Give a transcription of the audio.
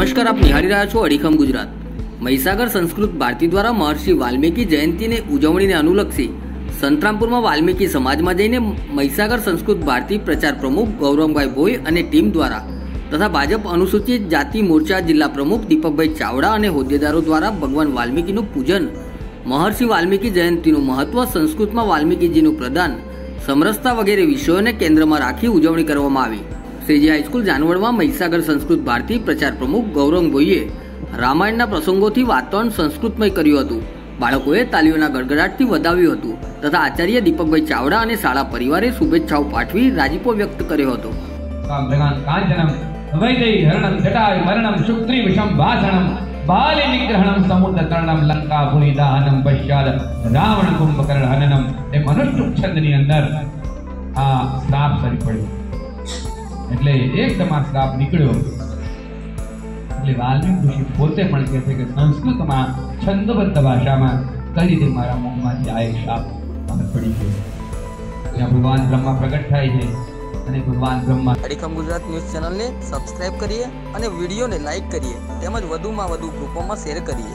નમસ્કાર, આપ નિહાળી રહ્યા છો અડીખમ ગુજરાત. મહીસાગર સંસ્કૃત ભારતી દ્વારા મહર્ષિ વાલ્મીકી જયંતીને ઉજવણીને અનુલક્ષી સંતરામપુરમાં વાલ્મીકી સમાજમાં જઈને મહીસાગર સંસ્કૃત ભારતી પ્રચાર પ્રમુખ ગૌરવભાઈ ભોઈ અને ટીમ દ્વારા તથા ભાજપ અનુસૂચિત જાતિ મોરચા જિલ્લા પ્રમુખ દીપકભાઈ ચાવડા અને હોદ્દેદારો દ્વારા ભગવાન વાલ્મીકીનું પૂજન, મહર્ષિ વાલ્મીકી જયંતિનું મહત્વ, સંસ્કૃતમાં વાલ્મીકીજીનું પ્રદાન, સમરસતા વગેરે વિષયોને કેન્દ્રમાં રાખી ઉજવણી કરવામાં આવી. શ્રીજી હાઈસ્કૂલ જાનવડમાં મહીસાગર સંસ્કૃત ભારતી પ્રચાર પ્રમુખ ગૌરંગ ભોઈએ રામાયણના પ્રસંગોથી વાતાવરણ સંસ્કૃતમય કર્યું હતું. બાળકોએ તાલીઓના ગડગડાટથી વધાવ્યું હતું તથા આચાર્ય દીપકભાઈ ચાવડા અને શાળા પરિવારે શુભેચ્છાઓ પાઠવી રાજીપો વ્યક્ત કર્યો હતો. રાવણ કુંભકર્ણ હનનમ એ મનુષ્ય છંદની અંદર આ શ્રાપ સરી પડ્યો એટલે એકદમ આ શ્રાપ નીકળ્યો. એટલે વાલ્મીક ઋષિ પોતે પણ કહે છે કે સંસ્કૃતમાં છંદબદ્ધ ભાષામાં કઈ રીતે મારા મુખમાંથી આ એક શાપ મને પડી ગયો? ત્યાં ભગવાન બ્રહ્મા પ્રગટ થાય છે અને ભગવાન બ્રહ્મા અડીખમ ગુજરાત ન્યૂઝ ચેનલને સબસ્ક્રાઇબ કરીએ અને વિડીયોને લાઇક કરીએ. તેમજ વધુમાં વધુ ગ્રુપોમાં શેર કરીએ.